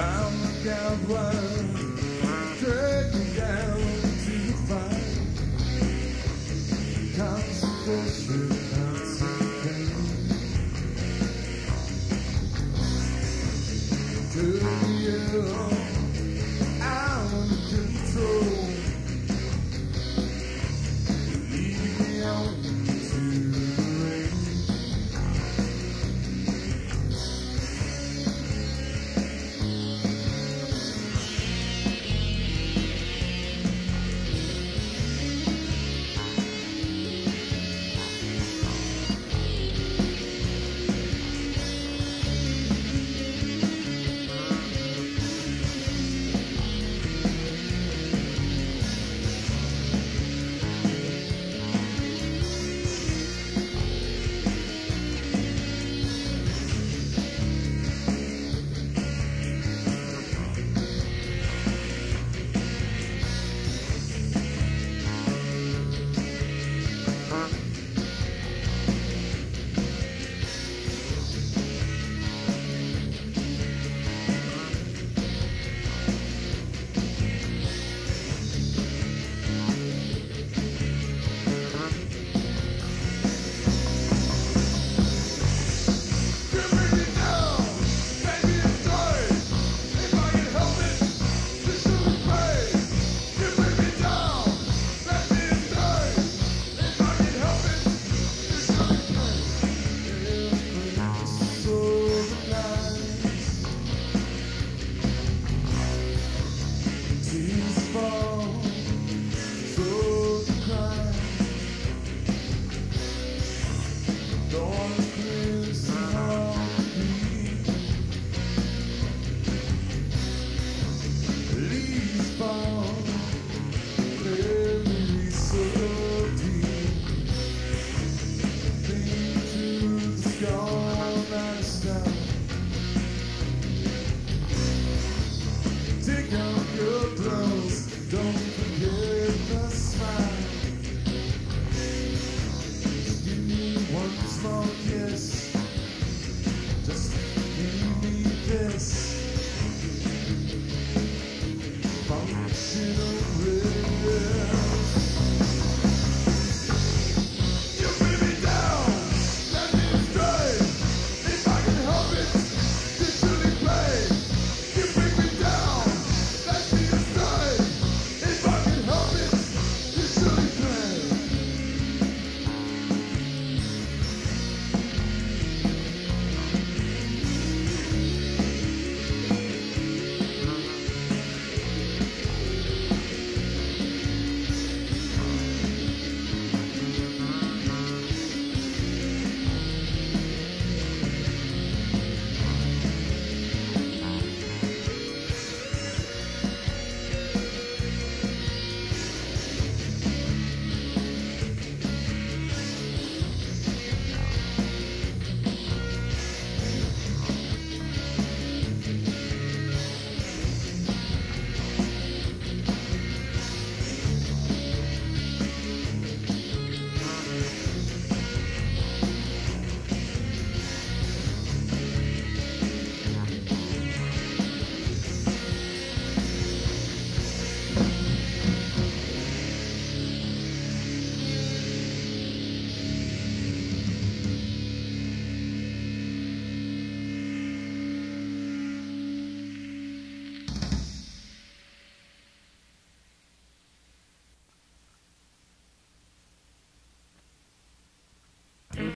Bound the cowboy, drag me down to the fire.